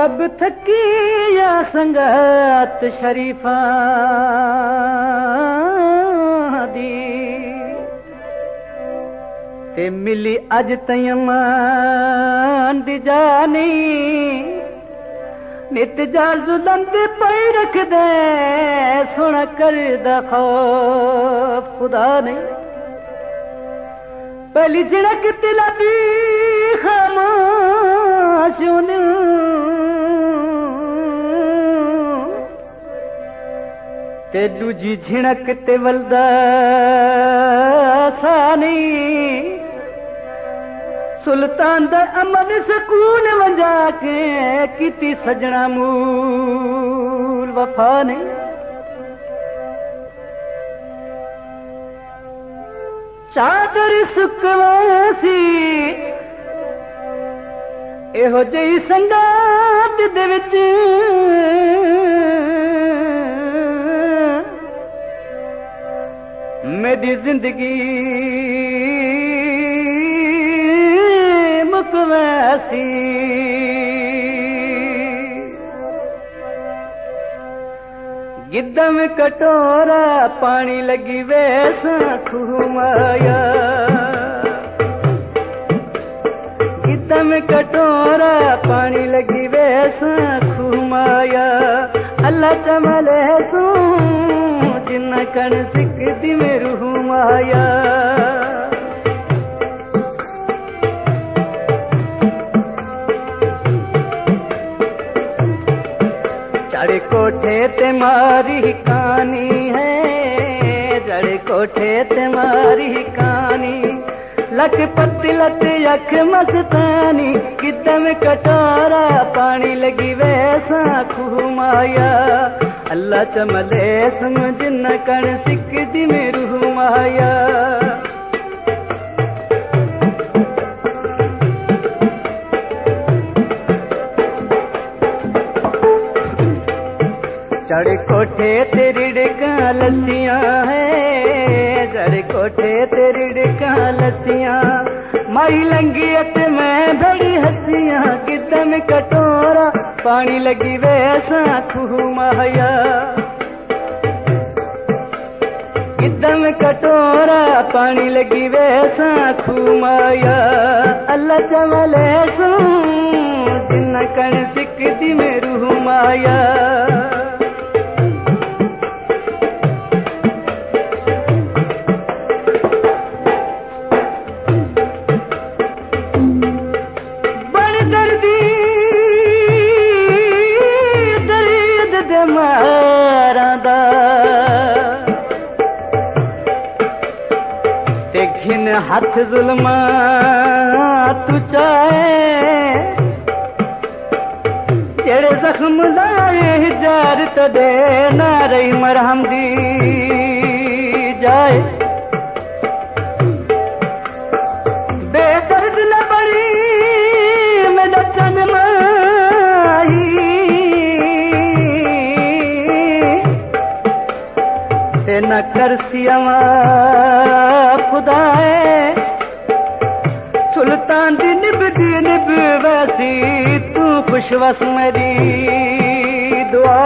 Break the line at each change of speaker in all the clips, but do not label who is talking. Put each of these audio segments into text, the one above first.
ਰੱਬ ਥੱਕੀ ਸੰਗਤ ਸ਼ਰੀਫਾਂ ਦੀ। ਤੇ ਮਿਲੀ ਅਜ ਤਯਮਾਨ ਦੀ ਜਾਨੀ। ਨਿਤ ਜਾਲ ਜ਼ੁਲਮ ਤੇ ਪਈ ਰੱਖਦੇ, ਸੁਣ ਕਰਦਾ ਖੌਫ ਖੁਦਾ ਨੇ। ਪਹਿਲੀ ਜੜਕ ਤਿਲਾ ਵੀ ਖਮਾ ते दूजी झिणक ते वलदानी सुल्तान द अमन सकून वंजा के सुकून सजना मूल वफ़ा ने। चादर सुकवासी ਇਹੋ ਜਿਹੀ ਸੰਗਤ ਦੇ ਵਿੱਚ ਮੇਰੀ ਜ਼ਿੰਦਗੀ ਮੁਕਵੈਸੀ। ਗਿੱਦਮ ਕਟੋਰਾ ਪਾਣੀ ਲੱਗੀ ਵੇਸਾਂ ਖੂਹ ਮਾਇਆ। गिदम कटोरा, पानी लगी वैसा खुमाया अल्लाह चमले सू जिन कण सिख दी में रूमाया जड़ कोठे ते मारी कहानी है, जड़ कोठे ते मारी कहानी। लख पत्ती लत अख मस्तानी किदम कटोरा, पानी लगी वैसा खूमाया अल्लाह चमले समझ न कण सिक दी में रूमाया चढ़ कोठे तेरी डिका लस्सियाँ है। कोठे तेरी डिका लस्सियां माई लंगी अत मैं किदम कटोरा वैसा खूह माया किदम कटोरा? पानी लगी वैसा खूह माया अल्लाह चमले सू जिन कण सिकदी में रूह माया हथ ज़ुल्मा तू चाहे। जहिड़े ज़ख़्म लाइ जार मरहम दी जाए करसी खुदा दी निब दी निब वैसी तू खुशवस मेरी दुआ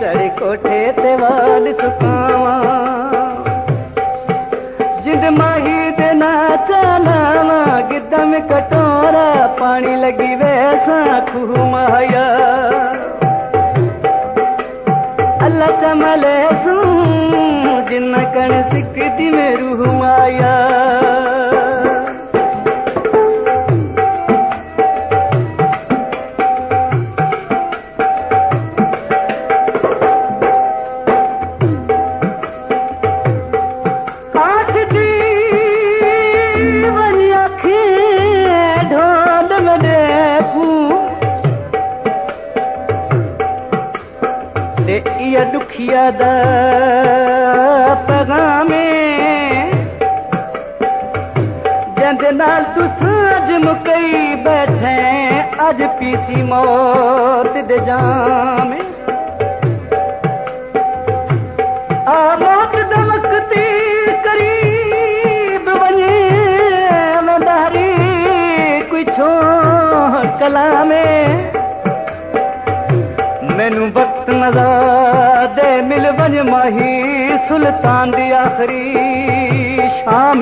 चढ़ कोठे ते वाल सुकावा जिंद माही दे ना चलावा गिदम कटोरा पानी लगी वैसा खूह माया। अल्लाह चमले तू जिन कण सिकदी में रूह माया جنهن جي نال تون ساجهه مڪئي بيٺي اڄ پيسي موت دي جام. آ موت دي وقت قريب وڃي وڌاري ڪوئي ڇو ڪلامي. مينو وقت مل وڃ ماهي سلطان شام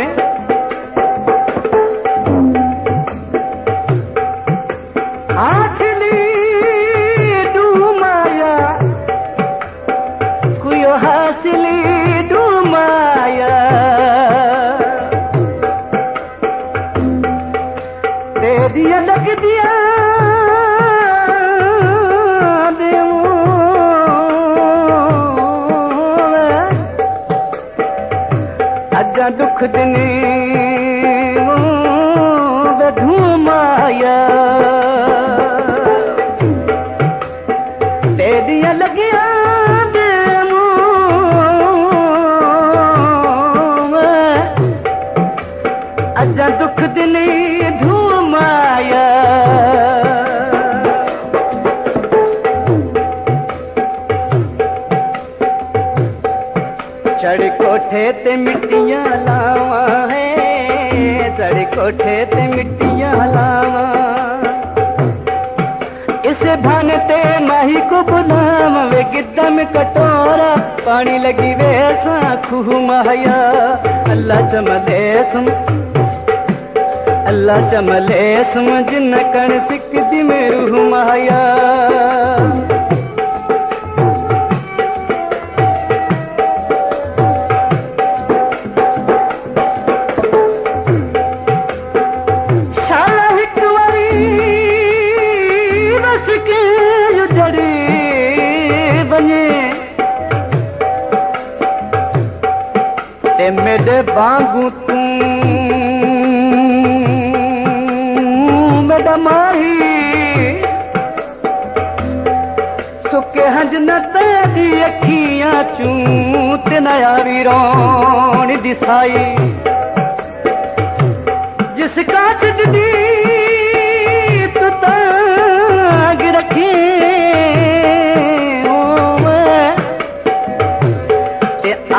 लग दिया अजा दुख दिनी धूमाया लगिया दुख दिनी धूमाया चढ़ कोठे ते मिट्टियाँ लावा है, चढ़ कोठे ते मिट्टियाँ लावा। इस धन ते माही को बुलावा वे गिद्दम कटोरा, पानी लगी वे सा खूह माया अल्लाह चमले الله چملي سم جن ڪڻ سڪ دي ۾ روهه مايا وڃي وانگو अखियां नया जिस रखे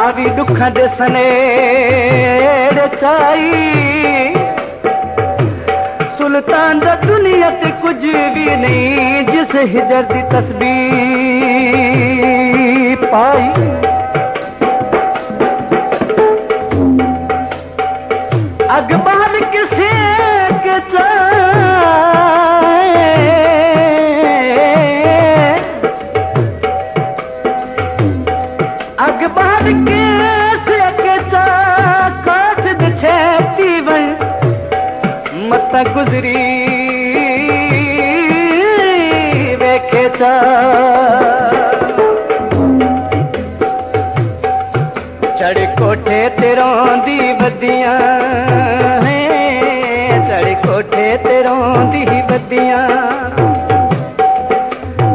आवी दुखां दे सनेड़ चाई सुल्तान दुनिया ते भी नहीं जिस हिजर दी तस्बीर पाई। अकबर किसे के अकबर किसे के पीवन मत गुजरी। वेखे चा بديان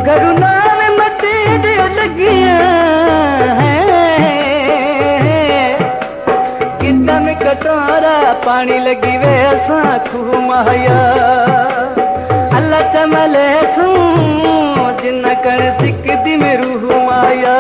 گرو نال متي دي لگيان ڪدم ڪٽورا پاني لڳي وي اسان کوهه مايا الله چملي سو جن ڪڻ سڪ دي ۾ روهه مايا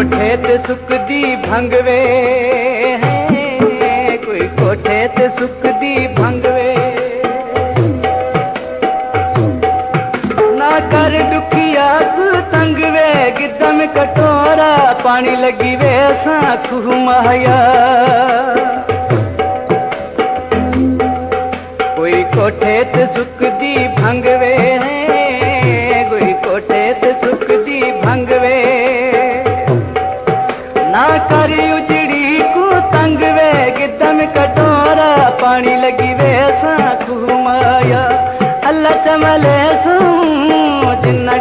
कोठे ते सुखदी भंगवे है। कोई कोठे ते सुखदी भंगवे। ना कर दुखिया तंगवे, गिदम कटोरा पानी लगी वे सा खूह माया। कोई कोठे ते सुखदी भंगवे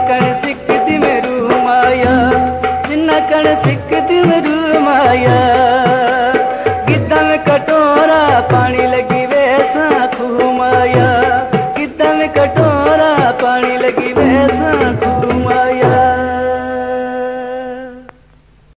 ڪڻ سک ٿي مايا جن ڪڻ سک ٿي مرو مايا. ڪدم ڪٽورا پاڻي لڳي ويسان کو مايا. گدم ڪٽورا پاڻي لڳي ويسان